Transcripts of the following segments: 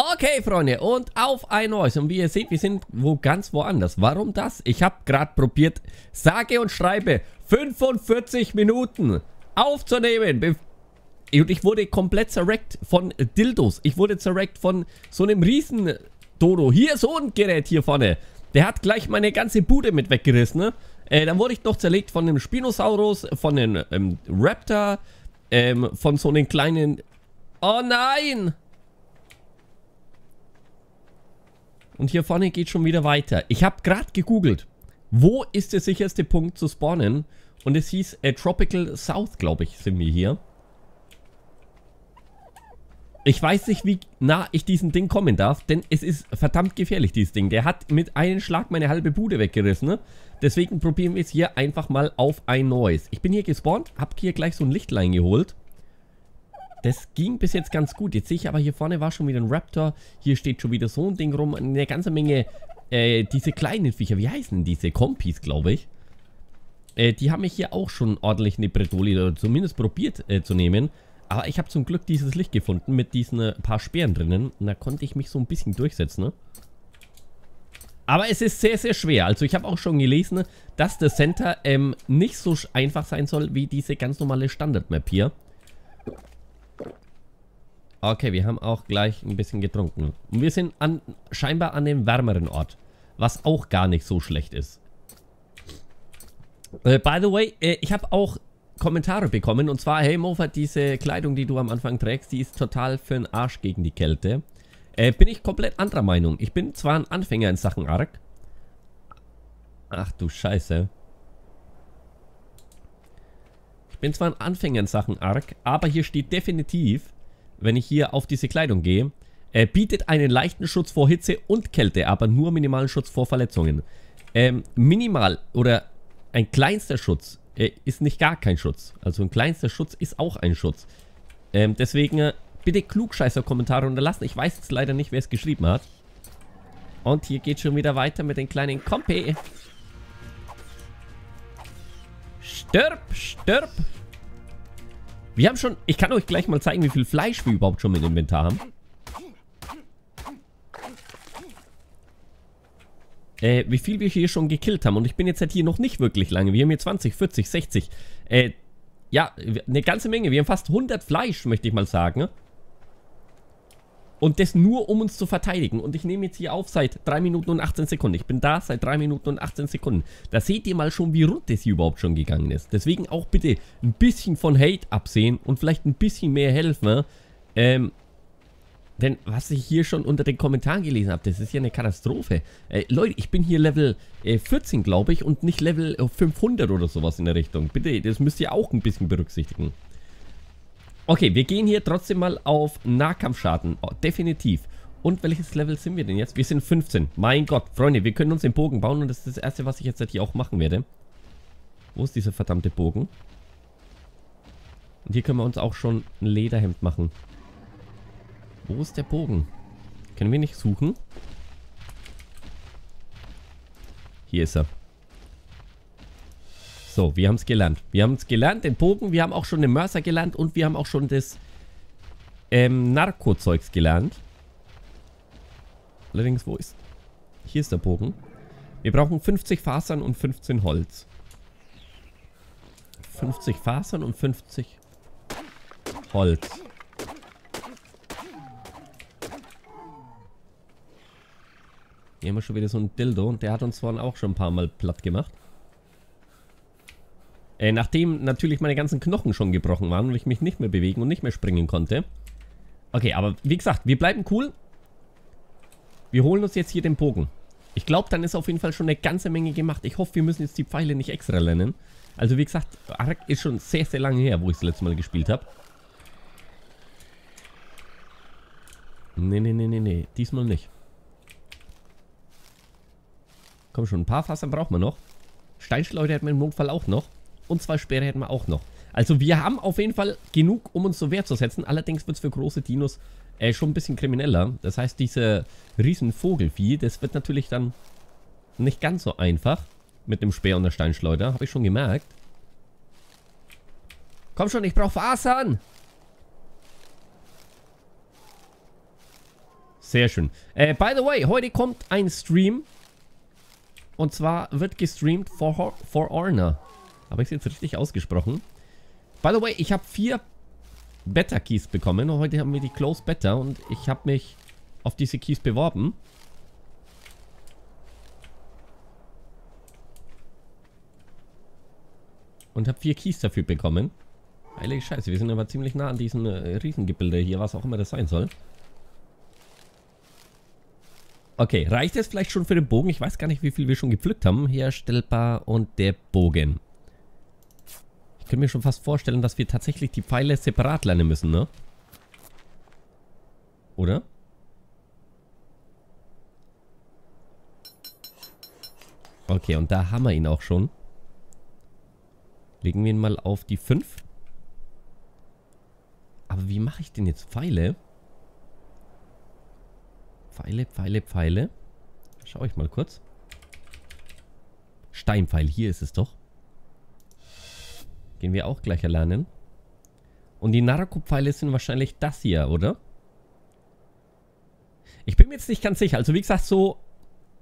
Okay, Freunde, und auf ein neues. Und wie ihr seht, wir sind wo ganz woanders. Warum das? Ich habe gerade probiert, sage und schreibe, 45 Minuten aufzunehmen. Und ich wurde komplett zerreckt von Dildos. Ich wurde zerreckt von so einem riesen Dodo. Hier, so ein Gerät hier vorne. Der hat gleich meine ganze Bude mit weggerissen, ne? Äh, dann wurde ich noch zerlegt von einem Spinosaurus, von einem ähm, Raptor, ähm, von so einem kleinen... Oh nein! Und hier vorne geht schon wieder weiter. Ich habe gerade gegoogelt, wo ist der sicherste Punkt zu spawnen? Und es hieß äh, Tropical South, glaube ich, sind wir hier. Ich weiß nicht, wie nah ich diesen Ding kommen darf, denn es ist verdammt gefährlich, dieses Ding. Der hat mit einem Schlag meine halbe Bude weggerissen. Ne? Deswegen probieren wir es hier einfach mal auf ein neues. Ich bin hier gespawnt, habe hier gleich so ein Lichtlein geholt. Das ging bis jetzt ganz gut. Jetzt sehe ich aber hier vorne war schon wieder ein Raptor. Hier steht schon wieder so ein Ding rum. Eine ganze Menge, äh, diese kleinen Viecher. Wie heißen diese? Kompis, glaube ich. Äh, die haben mich hier auch schon ordentlich eine Bredoli oder zumindest probiert äh, zu nehmen. Aber ich habe zum Glück dieses Licht gefunden mit diesen äh, paar Speeren drinnen. Und da konnte ich mich so ein bisschen durchsetzen, ne? Aber es ist sehr, sehr schwer. Also ich habe auch schon gelesen, dass der Center ähm, nicht so einfach sein soll wie diese ganz normale Standard-Map hier. Okay, wir haben auch gleich ein bisschen getrunken. Und wir sind an, scheinbar an dem wärmeren Ort. Was auch gar nicht so schlecht ist. Äh, by the way, äh, ich habe auch Kommentare bekommen. Und zwar, hey Mofa, diese Kleidung, die du am Anfang trägst, die ist total für den Arsch gegen die Kälte. Äh, bin ich komplett anderer Meinung. Ich bin zwar ein Anfänger in Sachen Ark. Ach du Scheiße. Ich bin zwar ein Anfänger in Sachen Ark, aber hier steht definitiv wenn ich hier auf diese Kleidung gehe, äh, bietet einen leichten Schutz vor Hitze und Kälte, aber nur minimalen Schutz vor Verletzungen. Ähm, minimal oder ein kleinster Schutz äh, ist nicht gar kein Schutz. Also ein kleinster Schutz ist auch ein Schutz. Ähm, deswegen äh, bitte Klugscheißer-Kommentare unterlassen. Ich weiß jetzt leider nicht, wer es geschrieben hat. Und hier geht schon wieder weiter mit den kleinen Kompi. Stirb, stirb. Wir haben schon... Ich kann euch gleich mal zeigen, wie viel Fleisch wir überhaupt schon im Inventar haben. Äh, wie viel wir hier schon gekillt haben. Und ich bin jetzt halt hier noch nicht wirklich lange. Wir haben hier 20, 40, 60. Äh, ja, eine ganze Menge. Wir haben fast 100 Fleisch, möchte ich mal sagen. Und das nur, um uns zu verteidigen. Und ich nehme jetzt hier auf seit 3 Minuten und 18 Sekunden. Ich bin da seit 3 Minuten und 18 Sekunden. Da seht ihr mal schon, wie rund das hier überhaupt schon gegangen ist. Deswegen auch bitte ein bisschen von Hate absehen und vielleicht ein bisschen mehr helfen. Ähm, denn was ich hier schon unter den Kommentaren gelesen habe, das ist ja eine Katastrophe. Äh, Leute, ich bin hier Level äh, 14, glaube ich, und nicht Level 500 oder sowas in der Richtung. Bitte, das müsst ihr auch ein bisschen berücksichtigen. Okay, wir gehen hier trotzdem mal auf Nahkampfschaden. Oh, definitiv. Und welches Level sind wir denn jetzt? Wir sind 15. Mein Gott, Freunde, wir können uns den Bogen bauen und das ist das erste, was ich jetzt hier auch machen werde. Wo ist dieser verdammte Bogen? Und hier können wir uns auch schon ein Lederhemd machen. Wo ist der Bogen? Können wir nicht suchen? Hier ist er. So, wir haben es gelernt. Wir haben es gelernt, den Bogen. Wir haben auch schon den Mörser gelernt und wir haben auch schon das ähm, Narkozeugs gelernt. Allerdings, wo ist... Hier ist der Bogen. Wir brauchen 50 Fasern und 15 Holz. 50 Fasern und 50 Holz. Hier haben wir schon wieder so ein Dildo und der hat uns vorhin auch schon ein paar Mal platt gemacht. Äh, nachdem natürlich meine ganzen Knochen schon gebrochen waren und ich mich nicht mehr bewegen und nicht mehr springen konnte. Okay, aber wie gesagt, wir bleiben cool. Wir holen uns jetzt hier den Bogen. Ich glaube, dann ist auf jeden Fall schon eine ganze Menge gemacht. Ich hoffe, wir müssen jetzt die Pfeile nicht extra lernen. Also wie gesagt, Ark ist schon sehr, sehr lange her, wo ich das letzte Mal gespielt habe. Nee, nee, nee, nee, nee. Diesmal nicht. Komm schon, ein paar Fasern braucht man noch. Steinschleuder hätten wir im Notfall auch noch. Und zwei Speere hätten wir auch noch. Also wir haben auf jeden Fall genug, um uns zur Wehr zu setzen. Allerdings wird es für große Dinos äh, schon ein bisschen krimineller. Das heißt, diese riesen Vogelvieh, das wird natürlich dann nicht ganz so einfach. Mit dem Speer und der Steinschleuder. Habe ich schon gemerkt. Komm schon, ich brauche Fasern. Sehr schön. Äh, by the way, heute kommt ein Stream. Und zwar wird gestreamt for, for Honor. Habe ich es jetzt richtig ausgesprochen? By the way, ich habe vier Beta-Keys bekommen. Heute haben wir die Close Beta und ich habe mich auf diese Keys beworben. Und habe vier Keys dafür bekommen. Heilige Scheiße, wir sind aber ziemlich nah an diesen äh, Riesengebilde hier, was auch immer das sein soll. Okay, reicht es vielleicht schon für den Bogen? Ich weiß gar nicht, wie viel wir schon gepflückt haben. Herstellbar und der Bogen. Könnte mir schon fast vorstellen, dass wir tatsächlich die Pfeile separat lernen müssen, ne? Oder? Okay, und da haben wir ihn auch schon. Legen wir ihn mal auf die 5. Aber wie mache ich denn jetzt Pfeile? Pfeile, Pfeile, Pfeile. Schau ich mal kurz. Steinpfeil, hier ist es doch. Gehen wir auch gleich erlernen. Und die Narako-Pfeile sind wahrscheinlich das hier, oder? Ich bin mir jetzt nicht ganz sicher. Also wie gesagt, so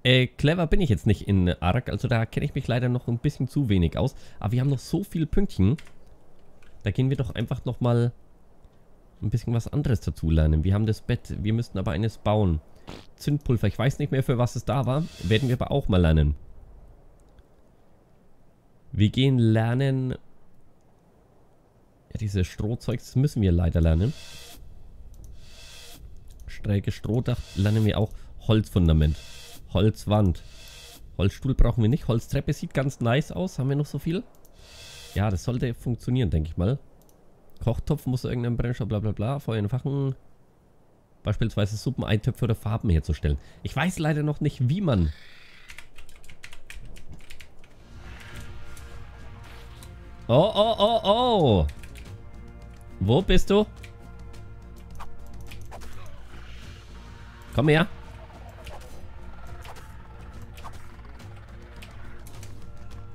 äh, clever bin ich jetzt nicht in Ark. Also da kenne ich mich leider noch ein bisschen zu wenig aus. Aber wir haben noch so viele Pünktchen. Da gehen wir doch einfach nochmal ein bisschen was anderes dazu lernen. Wir haben das Bett. Wir müssten aber eines bauen. Zündpulver. Ich weiß nicht mehr, für was es da war. Werden wir aber auch mal lernen. Wir gehen lernen... Diese Strohzeugs müssen wir leider lernen. Sträge Strohdach lernen wir auch. Holzfundament. Holzwand. Holzstuhl brauchen wir nicht. Holztreppe sieht ganz nice aus. Haben wir noch so viel? Ja, das sollte funktionieren, denke ich mal. Kochtopf muss irgendein Brennstoff, bla bla bla. Feuer entfachen beispielsweise Suppeneintöpfe oder Farben herzustellen. Ich weiß leider noch nicht, wie man... Oh, oh, oh, oh. Wo bist du? Komm her.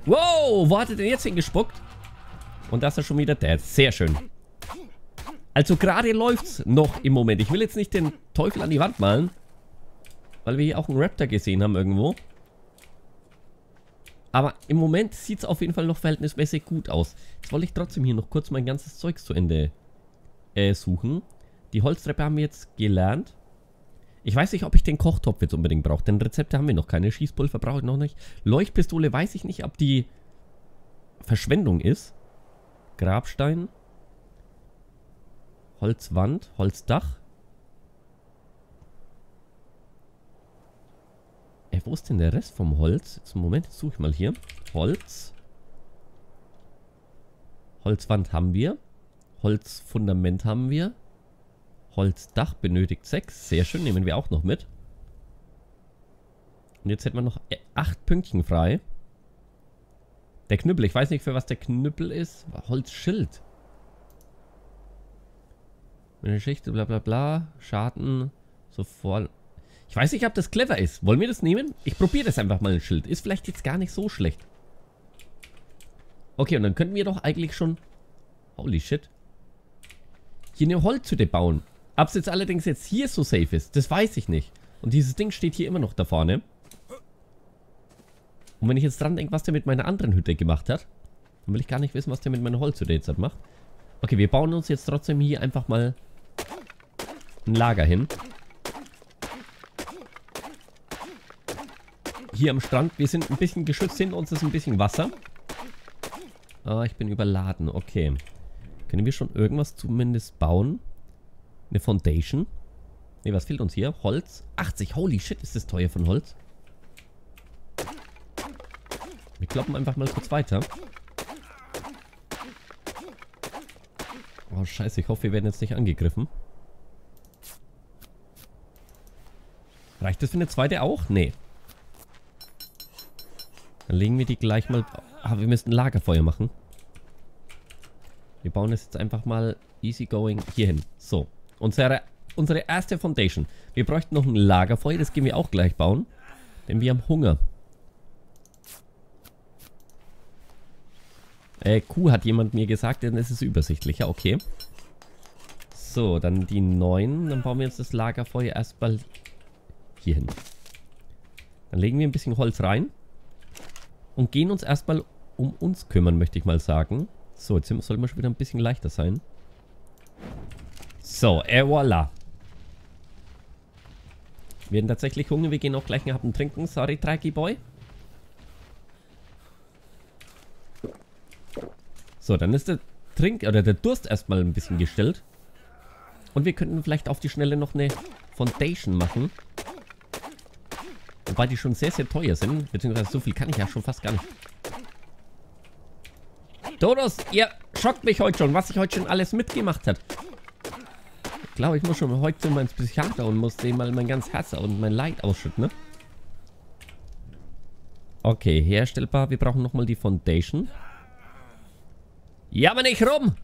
Wow, wo hat er denn jetzt hingespuckt? Und das ist schon wieder der. Sehr schön. Also gerade läuft's noch im Moment. Ich will jetzt nicht den Teufel an die Wand malen. Weil wir hier auch einen Raptor gesehen haben irgendwo. Aber im Moment sieht es auf jeden Fall noch verhältnismäßig gut aus. Jetzt wollte ich trotzdem hier noch kurz mein ganzes Zeugs zu Ende äh, suchen. Die Holztreppe haben wir jetzt gelernt. Ich weiß nicht, ob ich den Kochtopf jetzt unbedingt brauche. Denn Rezepte haben wir noch keine. Schießpulver brauche ich noch nicht. Leuchtpistole weiß ich nicht, ob die Verschwendung ist. Grabstein. Holzwand, Holzdach. Ey, wo ist denn der Rest vom Holz? Jetzt, Moment, jetzt suche ich mal hier. Holz. Holzwand haben wir. Holzfundament haben wir. Holzdach benötigt 6. Sehr schön, nehmen wir auch noch mit. Und jetzt hätten wir noch 8 Pünktchen frei. Der Knüppel, ich weiß nicht für was der Knüppel ist. Holzschild. Eine Geschichte, bla bla bla. Schaden, sofort. Ich weiß nicht, ob das clever ist. Wollen wir das nehmen? Ich probiere das einfach mal ein Schild. Ist vielleicht jetzt gar nicht so schlecht. Okay, und dann könnten wir doch eigentlich schon... Holy shit. Hier eine Holzhütte bauen. Ob es jetzt allerdings jetzt hier so safe ist, das weiß ich nicht. Und dieses Ding steht hier immer noch da vorne. Und wenn ich jetzt dran denke, was der mit meiner anderen Hütte gemacht hat, dann will ich gar nicht wissen, was der mit meiner Holzhütte jetzt macht. Okay, wir bauen uns jetzt trotzdem hier einfach mal ein Lager hin. Hier am Strand, wir sind ein bisschen geschützt, hinter uns ist ein bisschen Wasser. Ah, ich bin überladen, okay. Können wir schon irgendwas zumindest bauen? Eine Foundation? Ne, was fehlt uns hier? Holz? 80, holy shit, ist das teuer von Holz. Wir kloppen einfach mal kurz weiter. Oh, scheiße, ich hoffe, wir werden jetzt nicht angegriffen. Reicht das für eine zweite auch? Nee. Dann legen wir die gleich mal... Ah, wir müssen ein Lagerfeuer machen. Wir bauen das jetzt einfach mal easygoing hier hin. So. Unsere, unsere erste Foundation. Wir bräuchten noch ein Lagerfeuer. Das gehen wir auch gleich bauen. Denn wir haben Hunger. Äh, Kuh hat jemand mir gesagt, denn es ist übersichtlicher. Okay. So, dann die neun. Dann bauen wir jetzt das Lagerfeuer erstmal hier hin. Dann legen wir ein bisschen Holz rein. Und gehen uns erstmal um uns kümmern, möchte ich mal sagen. So, jetzt soll wir schon wieder ein bisschen leichter sein. So, et voilà. Wir werden tatsächlich Hunger. Wir gehen auch gleich nach dem Trinken. Sorry, Traggy Boy. So, dann ist der Trink oder der Durst erstmal ein bisschen gestellt. Und wir könnten vielleicht auf die Schnelle noch eine Foundation machen. Wobei die schon sehr, sehr teuer sind. Beziehungsweise so viel kann ich ja schon fast gar nicht. Dodos, ihr schockt mich heute schon, was ich heute schon alles mitgemacht habe. Ich glaube, ich muss schon heute zu meinem Psychiater und muss dem mal mein ganz Herz und mein Leid ausschütten, ne? Okay, herstellbar. Wir brauchen nochmal die Foundation. Jammer nicht rum!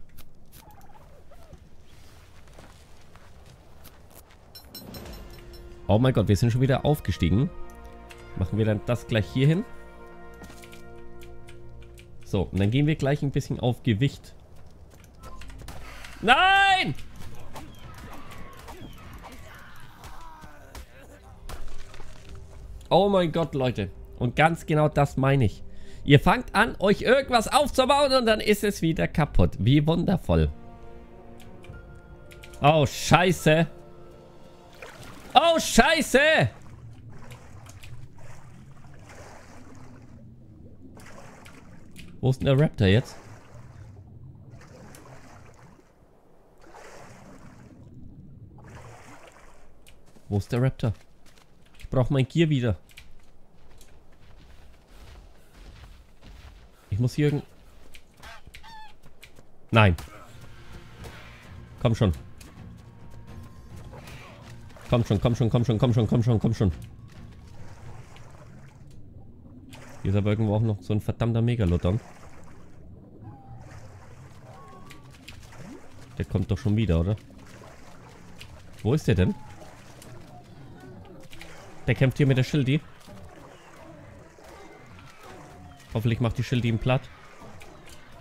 Oh mein Gott, wir sind schon wieder aufgestiegen. Machen wir dann das gleich hier hin. So, und dann gehen wir gleich ein bisschen auf Gewicht. Nein! Oh mein Gott, Leute. Und ganz genau das meine ich. Ihr fangt an, euch irgendwas aufzubauen und dann ist es wieder kaputt. Wie wundervoll. Oh, scheiße. Oh, scheiße. Wo ist denn der Raptor jetzt? Wo ist der Raptor? Ich brauche mein Gear wieder. Ich muss hier irgend... Nein. Komm schon. Komm schon, komm schon, komm schon, komm schon, komm schon, komm schon. Hier ist aber irgendwo auch noch so ein verdammter Megalodon. Der kommt doch schon wieder, oder? Wo ist der denn? Der kämpft hier mit der Schildi. Hoffentlich macht die Schildi ihn platt.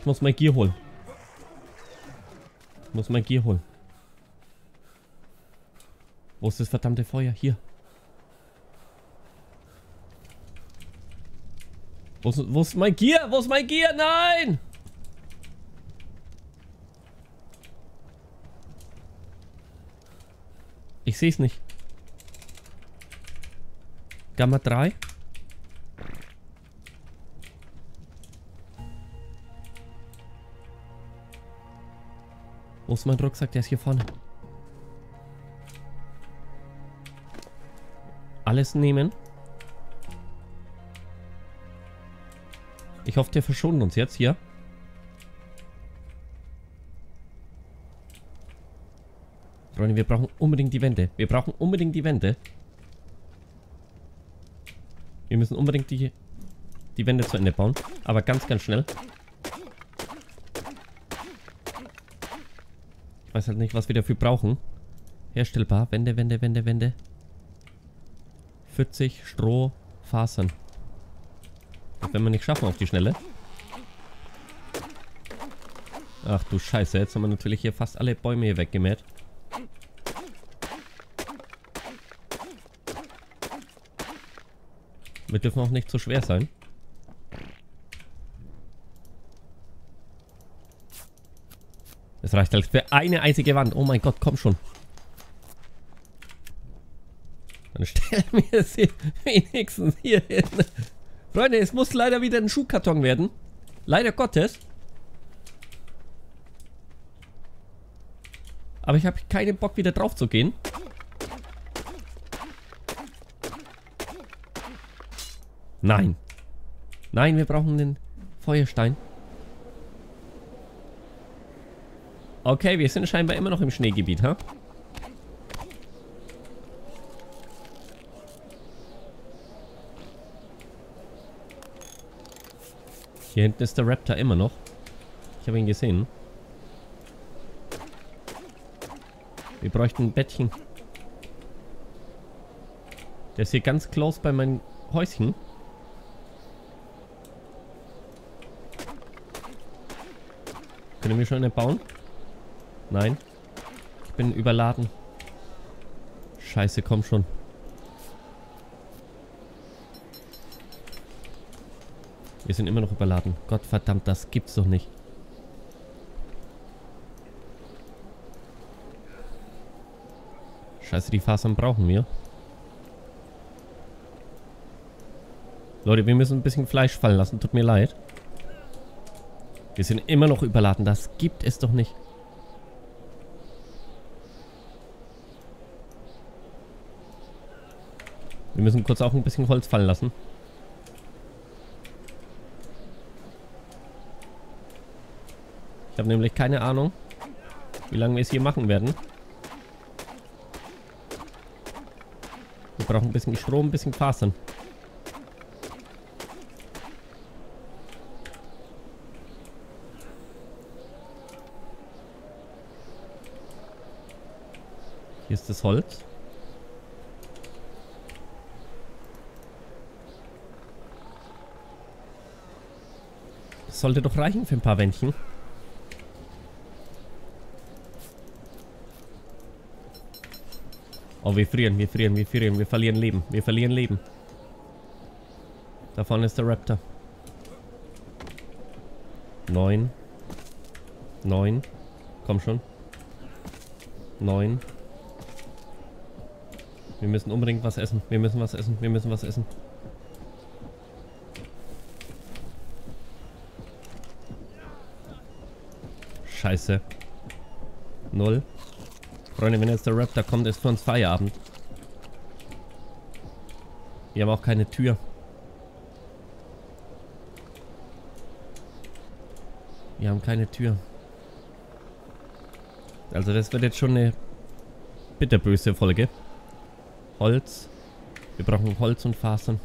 Ich muss mein Gier holen. Ich muss mein Gier holen. Wo ist das verdammte Feuer? Hier. Wo ist, wo ist mein Gier? Wo ist mein Gier? Nein! Ich sehe es nicht. Gamma 3. Wo ist mein Rucksack? Der ist hier vorne. Alles nehmen. Ich hoffe, der verschont uns jetzt hier. Freunde, wir brauchen unbedingt die Wände. Wir brauchen unbedingt die Wände. Wir müssen unbedingt die, die Wände zu Ende bauen. Aber ganz, ganz schnell. Ich weiß halt nicht, was wir dafür brauchen. Herstellbar. Wände, Wände, Wände, Wände. 40 Stroh, Fasern. Das werden wir nicht schaffen auf die Schnelle. Ach du Scheiße, jetzt haben wir natürlich hier fast alle Bäume hier weggemäht. Wir dürfen auch nicht zu schwer sein. Es reicht halt für eine einzige Wand. Oh mein Gott, komm schon. Dann stellen wir sie wenigstens hier hin. Freunde, es muss leider wieder ein Schuhkarton werden. Leider Gottes. Aber ich habe keinen Bock wieder drauf zu gehen. Nein. Nein, wir brauchen den Feuerstein. Okay, wir sind scheinbar immer noch im Schneegebiet, ha? Hier hinten ist der Raptor immer noch. Ich habe ihn gesehen. Wir bräuchten ein Bettchen. Der ist hier ganz close bei meinem Häuschen. Können wir schon eine bauen? Nein. bin überladen. Scheiße, komm schon. Wir sind immer noch überladen. Gott verdammt, das gibt's doch nicht. Scheiße, die Fasern brauchen wir. Leute, wir müssen ein bisschen Fleisch fallen lassen. Tut mir leid. Wir sind immer noch überladen. Das gibt es doch nicht. Wir müssen kurz auch ein bisschen Holz fallen lassen. Ich habe nämlich keine Ahnung, wie lange wir es hier machen werden. Wir brauchen ein bisschen Strom, ein bisschen Fasern. Hier ist das Holz. Das sollte doch reichen für ein paar Wändchen. Oh, wir frieren, wir frieren, wir frieren. Wir verlieren Leben. Wir verlieren Leben. Da vorne ist der Raptor. Neun. Neun. Komm schon. Neun. Wir müssen unbedingt was essen. Wir müssen was essen. Wir müssen was essen. Scheiße. Null. Freunde, wenn jetzt der Raptor kommt, ist für uns Feierabend. Wir haben auch keine Tür. Wir haben keine Tür. Also das wird jetzt schon eine bitterböse Folge. Holz. Wir brauchen Holz und Fasern.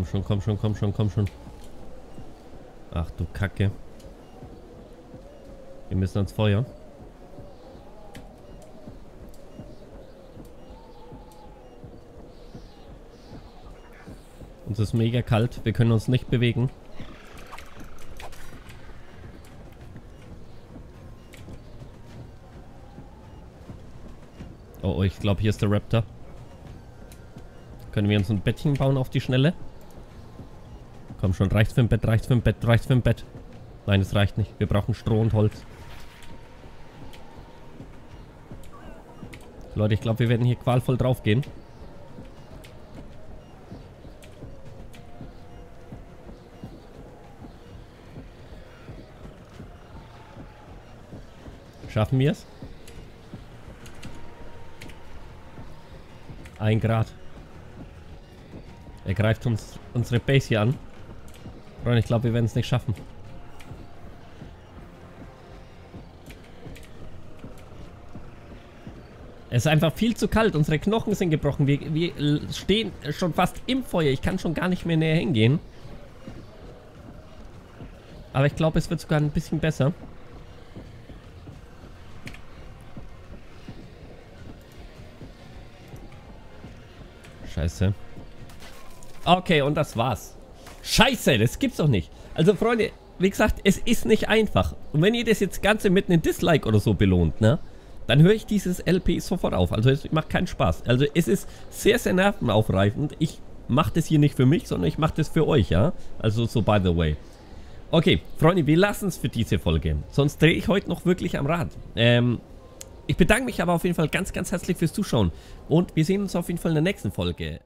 Komm schon, komm schon, komm schon, komm schon. Ach du Kacke. Wir müssen ans Feuer. Uns ist mega kalt. Wir können uns nicht bewegen. Oh, oh ich glaube, hier ist der Raptor. Können wir uns ein Bettchen bauen auf die Schnelle? Komm schon, reicht für ein Bett, reicht für ein Bett, reicht für ein Bett. Nein, es reicht nicht. Wir brauchen Stroh und Holz. Leute, ich glaube, wir werden hier qualvoll draufgehen. Schaffen wir es? Ein Grad. Er greift uns unsere Base hier an. Freunde, ich glaube, wir werden es nicht schaffen. Es ist einfach viel zu kalt. Unsere Knochen sind gebrochen. Wir, wir stehen schon fast im Feuer. Ich kann schon gar nicht mehr näher hingehen. Aber ich glaube, es wird sogar ein bisschen besser. Scheiße. Okay, und das war's. Scheiße, das gibt's doch nicht. Also Freunde, wie gesagt, es ist nicht einfach. Und wenn ihr das jetzt Ganze mit einem Dislike oder so belohnt, ne? Dann höre ich dieses LP sofort auf. Also es macht keinen Spaß. Also es ist sehr, sehr nervenaufreifend. Ich mache das hier nicht für mich, sondern ich mache das für euch, ja? Also so by the way. Okay, Freunde, wir lassen es für diese Folge. Sonst drehe ich heute noch wirklich am Rad. Ähm, ich bedanke mich aber auf jeden Fall ganz, ganz herzlich fürs Zuschauen. Und wir sehen uns auf jeden Fall in der nächsten Folge.